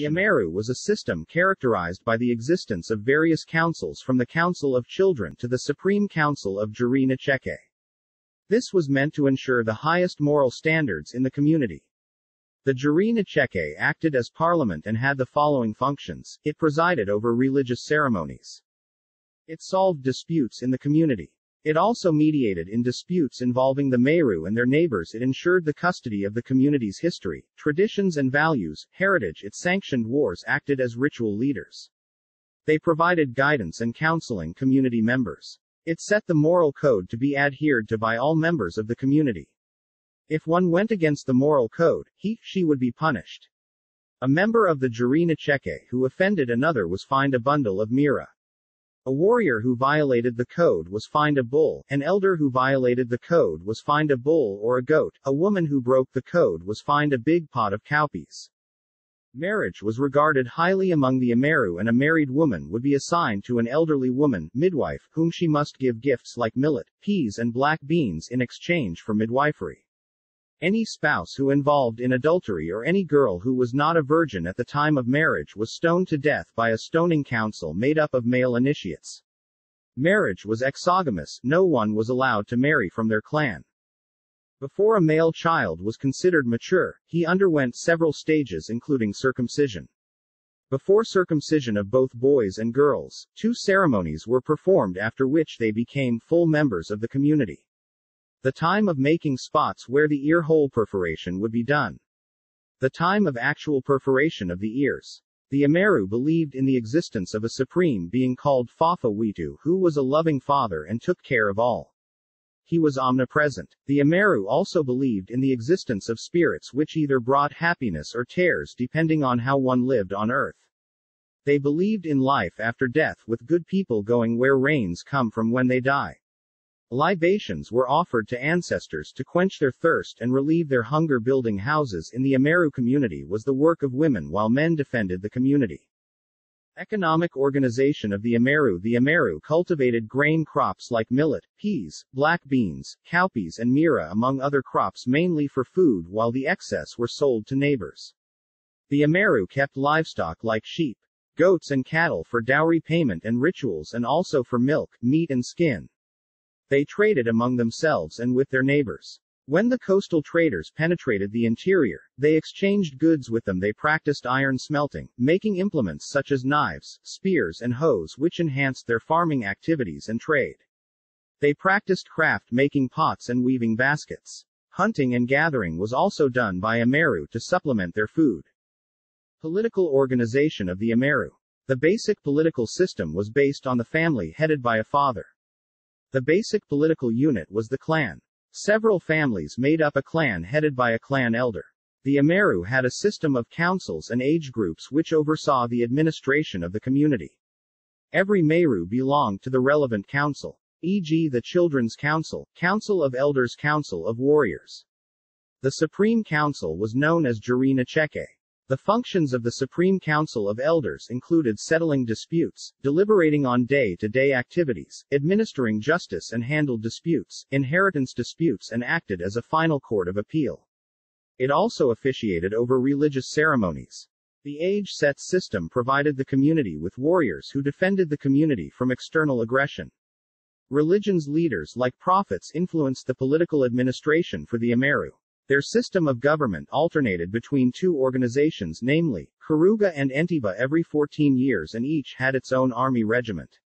The Ameru was a system characterized by the existence of various councils from the Council of Children to the Supreme Council of Njuri Ncheke. This was meant to ensure the highest moral standards in the community. The Njuri Ncheke acted as parliament and had the following functions. It presided over religious ceremonies. It solved disputes in the community. It also mediated in disputes involving the Meru and their neighbors. It ensured the custody of the community's history, traditions and values, heritage. It sanctioned wars, acted as ritual leaders. They provided guidance and counseling community members. It set the moral code to be adhered to by all members of the community. If one went against the moral code, he, she would be punished. A member of the Njuri Ncheke who offended another was fined a bundle of miraa. A warrior who violated the code was fined a bull, an elder who violated the code was fined a bull or a goat, a woman who broke the code was fined a big pot of cowpeas. Marriage was regarded highly among the Ameru and a married woman would be assigned to an elderly woman, midwife, whom she must give gifts like millet, peas and black beans in exchange for midwifery. Any spouse who involved in adultery or any girl who was not a virgin at the time of marriage was stoned to death by a stoning council made up of male initiates. Marriage was exogamous, no one was allowed to marry from their clan. Before a male child was considered mature, he underwent several stages including circumcision. Before circumcision of both boys and girls, two ceremonies were performed after which they became full members of the community. The time of making spots where the ear hole perforation would be done. The time of actual perforation of the ears. The Ameru believed in the existence of a supreme being called Fafa Witu who was a loving father and took care of all. He was omnipresent. The Ameru also believed in the existence of spirits which either brought happiness or tears depending on how one lived on earth. They believed in life after death with good people going where rains come from when they die. Libations were offered to ancestors to quench their thirst and relieve their hunger building houses in the Ameru community was the work of women while men defended the community. Economic organization of the Ameru The Ameru cultivated grain crops like millet, peas, black beans, cowpeas and miraa among other crops mainly for food while the excess were sold to neighbors. The Ameru kept livestock like sheep, goats and cattle for dowry payment and rituals and also for milk, meat and skin. They traded among themselves and with their neighbors. When the coastal traders penetrated the interior, they exchanged goods with them. They practiced iron smelting, making implements such as knives, spears, and hoes which enhanced their farming activities and trade. They practiced craft making pots and weaving baskets. Hunting and gathering was also done by Ameru to supplement their food. Political organization of the Ameru. The basic political system was based on the family headed by a father. The basic political unit was the clan. Several families made up a clan headed by a clan elder. The Ameru had a system of councils and age groups which oversaw the administration of the community. Every Meru belonged to the relevant council, e.g. the Children's Council, Council of Elders Council of Warriors. The Supreme Council was known as Njuri Ncheke. The functions of the Supreme Council of Elders included settling disputes, deliberating on day-to-day activities, administering justice and handled disputes, inheritance disputes and acted as a final court of appeal. It also officiated over religious ceremonies. The age-set system provided the community with warriors who defended the community from external aggression. Religion's leaders like prophets influenced the political administration for the Ameru. Their system of government alternated between two organizations namely, Karuga and Entiba every 14 years and each had its own army regiment.